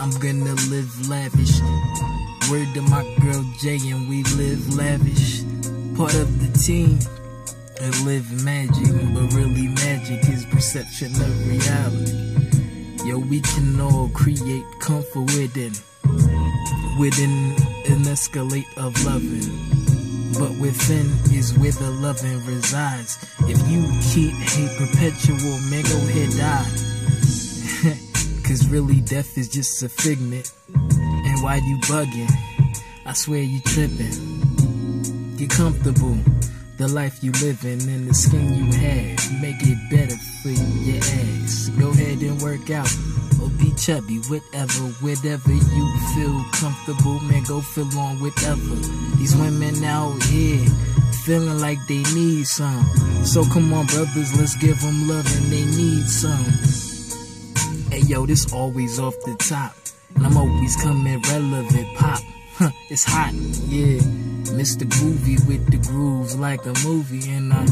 I'm gonna live lavish. Word to my girl Jay and we live lavish. Part of the team and live magic, but really magic is perception of reality. Yo, we can all create comfort within, within an escalate of loving. But within is where the loving resides. If you keep hate perpetual, man, go ahead die. Cause really death is just a figment. Why you bugging? I swear you tripping. Get comfortable. The life you living and the skin you have. Make it better for your ass. Go ahead and work out or be chubby, whatever, whatever you feel comfortable, man, go fill on whatever. These women out here feeling like they need some. So come on, brothers, let's give them love and they need some. Hey yo, this always off the top, and I'm always coming relevant. Pop, huh, it's hot, yeah. Mr. Groovy with the grooves like a movie, and I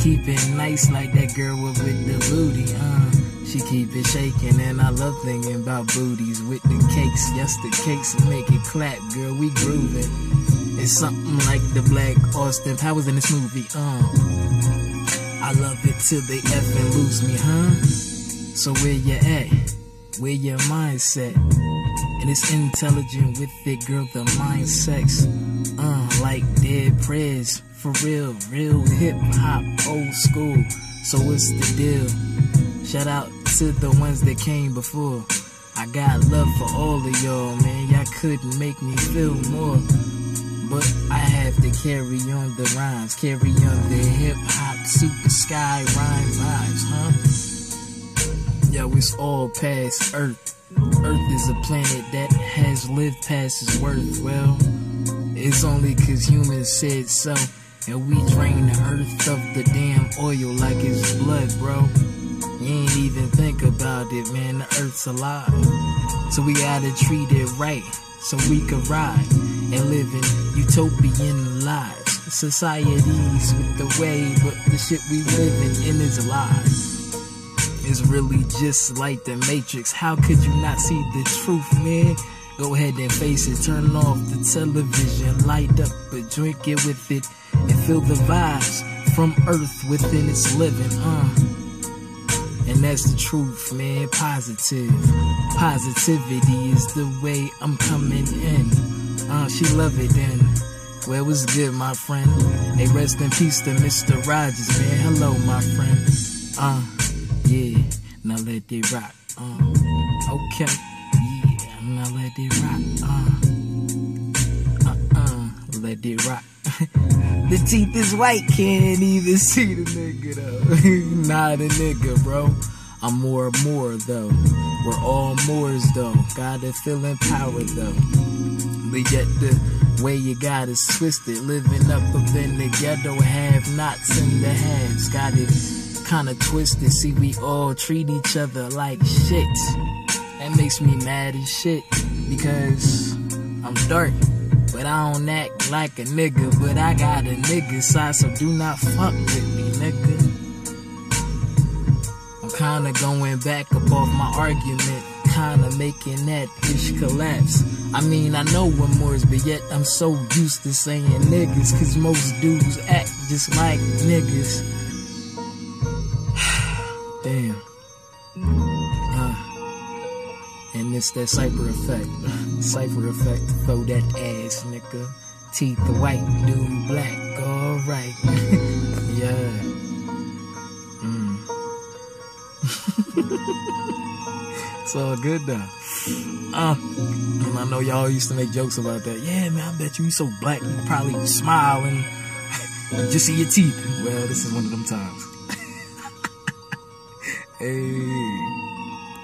keep it nice like that girl with the booty, uh. She keep it shaking, and I love thinking about booties with the cakes. Yes, the cakes make it clap, girl. We grooving. It's something like the Black Austin Powers in this movie. Uh, I love it till they effing lose me, huh? So where you at? Where your mindset? And it's intelligent with it, girl. The mind sex, uh, like Dead Prez. For real, real hip hop, old school. So what's the deal? Shout out to the ones that came before. I got love for all of y'all, man. Y'all couldn't make me feel more. But I have to carry on the rhymes, carry on the hip hop, super sky rhyme vibes, huh? Yo, it's all past Earth. Earth is a planet that has lived past its worth. Well, it's only cause humans said so. And we drain the earth of the damn oil like it's blood, bro. You ain't even think about it, man. The earth's alive. So we gotta treat it right so we can ride and live in utopian lives. Societies with the way, but the shit we living in is alive. It's really just like the Matrix. How could you not see the truth, man? Go ahead and face it. Turn off the television, light up a drink it with it, and feel the vibes from Earth within its living. Uh. And that's the truth, man. Positive. Positivity is the way I'm coming in. Uh, she love it then. Well, it was good, my friend. Hey, rest in peace to Mr. Rogers, man. Hello, my friend. Uh. It rock. Uh, okay. Yeah. It rock. Uh, uh-uh. Let it rock. the teeth is white, can't even see the nigga though. Not a nigga, bro. I'm more more though. We're all Moors though. Got a feeling power though. But yet the way you got is twisted. Living up up in the ghetto, have nots in the halves. Got it kinda twisted. See, we all treat each other like shit. That makes me mad as shit because I'm dark. But I don't act like a nigga, but I got a nigga side, so do not fuck with me, nigga. I'm kinda going back off my argument, kinda making that ish collapse. I mean, I know what Moors, but yet I'm so used to saying niggas, cause most dudes act just like niggas. Damn. Uh, and it's that cypher effect. Cypher effect for that ass nigga. Teeth white, dude black, alright. yeah. Mm. it's all good though. Uh, and I know y'all used to make jokes about that. Yeah, man, I bet you you so black, you probably smile and just see your teeth. Well, this is one of them times. Hey.